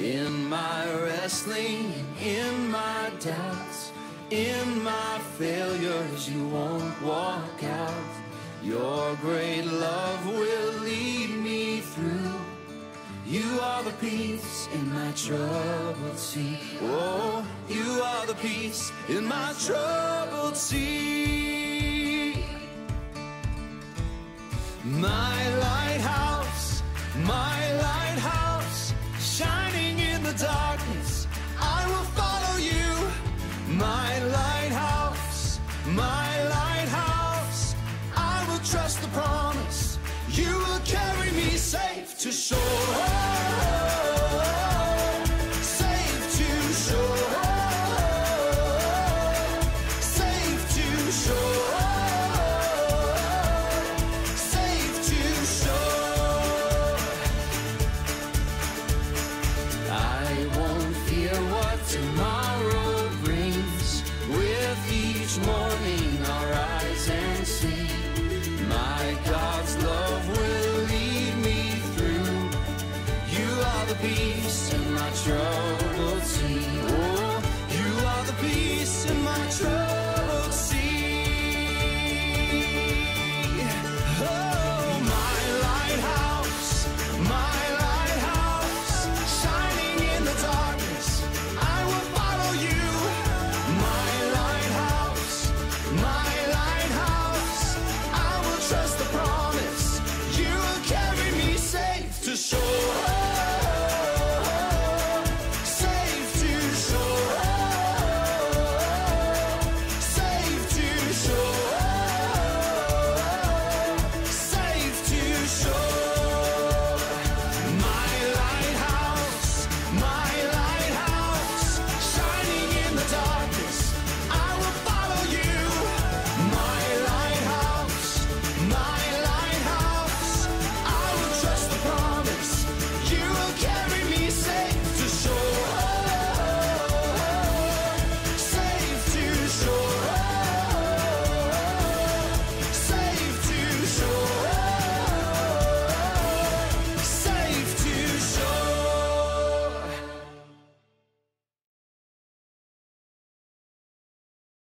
In my wrestling, in my doubts, in my failures, you won't walk out. Your great love will lead me through. You are the peace in my troubled sea. Oh, you are the peace in my troubled sea. My lighthouse, my lighthouse, tomorrow brings. With each morning I'll rise and see. My God's love will lead me through. You are the peace in my trouble.